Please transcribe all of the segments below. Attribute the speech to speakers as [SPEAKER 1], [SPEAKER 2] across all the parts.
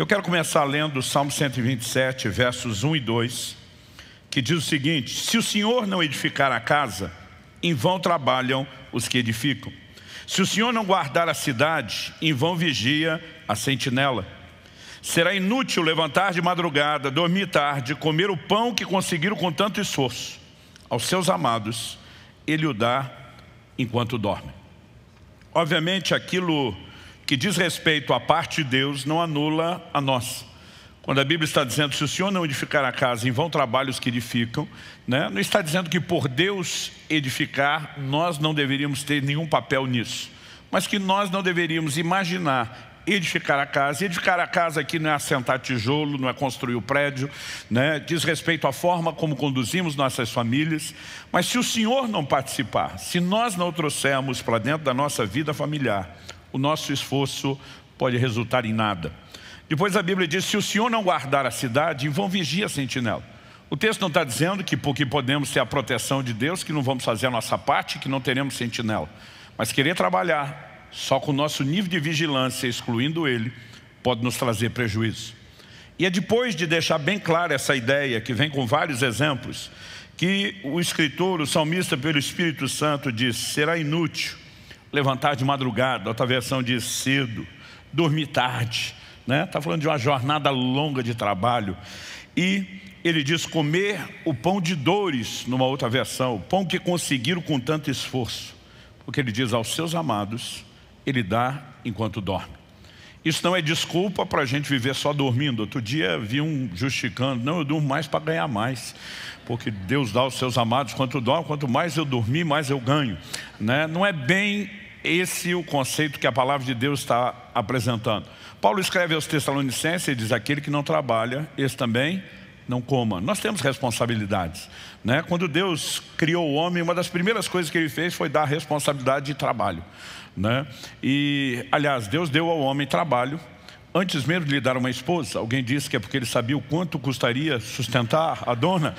[SPEAKER 1] Eu quero começar lendo o Salmo 127, versos 1 e 2, que diz o seguinte, se o Senhor não edificar a casa, em vão trabalham os que edificam. Se o Senhor não guardar a cidade, em vão vigia a sentinela. Será inútil levantar de madrugada, dormir tarde, comer o pão que conseguiram com tanto esforço. Aos seus amados, Ele o dá enquanto dorme. Obviamente, aquilo que diz respeito à parte de Deus não anula a nossa. Quando a Bíblia está dizendo, se o Senhor não edificar a casa, em vão trabalhos que edificam, né? não está dizendo que por Deus edificar, nós não deveríamos ter nenhum papel nisso. Mas que nós não deveríamos imaginar edificar a casa. Edificar a casa aqui não é assentar tijolo, não é construir o prédio, né? diz respeito à forma como conduzimos nossas famílias. Mas se o Senhor não participar, se nós não trouxermos para dentro da nossa vida familiar, o nosso esforço pode resultar em nada. Depois a Bíblia diz, se o Senhor não guardar a cidade, vão vigia a sentinela. O texto não está dizendo que porque podemos ter a proteção de Deus, que não vamos fazer a nossa parte, que não teremos sentinela. Mas querer trabalhar só com o nosso nível de vigilância, excluindo ele, pode nos trazer prejuízo. E é depois de deixar bem clara essa ideia, que vem com vários exemplos, que o escritor, o salmista pelo Espírito Santo diz, será inútil levantar de madrugada, outra versão diz cedo, dormir tarde, né? Está falando de uma jornada longa de trabalho. E ele diz comer o pão de dores, numa outra versão, o pão que conseguiram com tanto esforço. Porque ele diz aos seus amados, ele dá enquanto dorme. Isso não é desculpa para a gente viver só dormindo. Outro dia vi um justificando, não, eu durmo mais para ganhar mais. Porque Deus dá aos seus amados quanto dorme, quanto mais eu dormir, mais eu ganho. Né? Não é bem esse o conceito que a palavra de Deus está apresentando. Paulo escreve aos Tessalonicenses e diz, aquele que não trabalha, esse também não coma. Nós temos responsabilidades. Né? Quando Deus criou o homem, uma das primeiras coisas que ele fez foi dar responsabilidade de trabalho. Né? E, aliás, Deus deu ao homem trabalho Antes mesmo de lhe dar uma esposa, alguém disse que é porque ele sabia o quanto custaria sustentar a dona,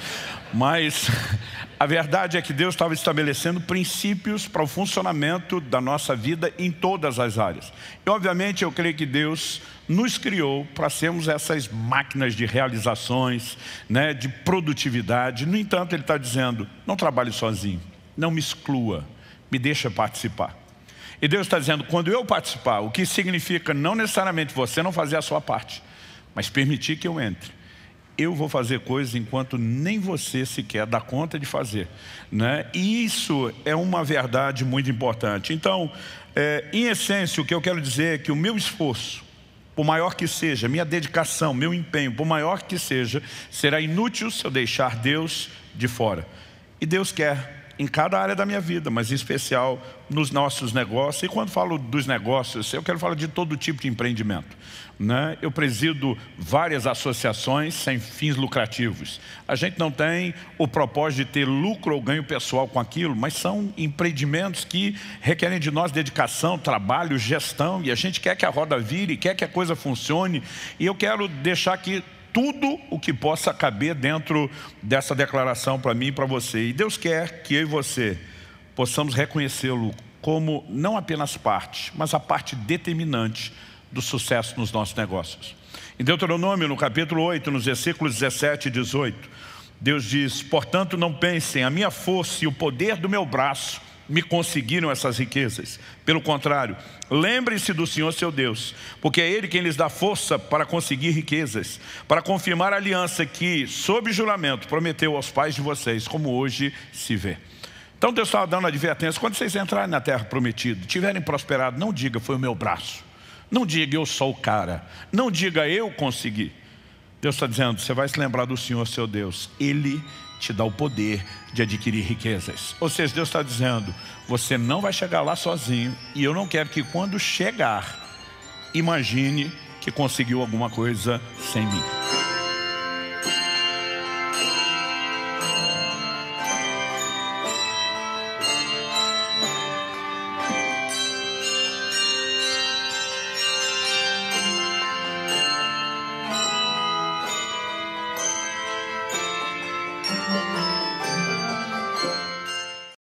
[SPEAKER 1] mas a verdade é que Deus estava estabelecendo princípios para o funcionamento da nossa vida em todas as áreas. E obviamente eu creio que Deus nos criou para sermos essas máquinas de realizações, né, de produtividade. No entanto, Ele está dizendo, não trabalhe sozinho, não me exclua, me deixa participar. E Deus está dizendo, quando eu participar, o que significa não necessariamente você não fazer a sua parte, mas permitir que eu entre. Eu vou fazer coisas enquanto nem você sequer dá conta de fazer. Né? E isso é uma verdade muito importante. Então, é, em essência, o que eu quero dizer é que o meu esforço, por maior que seja, minha dedicação, meu empenho, por maior que seja, será inútil se eu deixar Deus de fora. E Deus quer em cada área da minha vida, mas em especial nos nossos negócios. E quando falo dos negócios, eu quero falar de todo tipo de empreendimento. Né? Eu presido várias associações sem fins lucrativos. A gente não tem o propósito de ter lucro ou ganho pessoal com aquilo, mas são empreendimentos que requerem de nós dedicação, trabalho, gestão, e a gente quer que a roda vire, quer que a coisa funcione. E eu quero deixar aqui tudo o que possa caber dentro dessa declaração para mim e para você. E Deus quer que eu e você possamos reconhecê-lo como não apenas parte, mas a parte determinante do sucesso nos nossos negócios. Em Deuteronômio, no capítulo 8, nos versículos 17 e 18, Deus diz, portanto não pensem, a minha força e o poder do meu braço me conseguiram essas riquezas. Pelo contrário, lembrem-se do Senhor seu Deus, porque é Ele quem lhes dá força para conseguir riquezas, para confirmar a aliança que, sob juramento, prometeu aos pais de vocês, como hoje se vê. Então Deus estava dando advertência, quando vocês entrarem na terra prometida, tiverem prosperado, não diga foi o meu braço, não diga eu sou o cara, não diga eu consegui. Deus está dizendo, você vai se lembrar do Senhor seu Deus, Ele te dá o poder de adquirir riquezas. Ou seja, Deus está dizendo, você não vai chegar lá sozinho e eu não quero que quando chegar, imagine que conseguiu alguma coisa sem mim.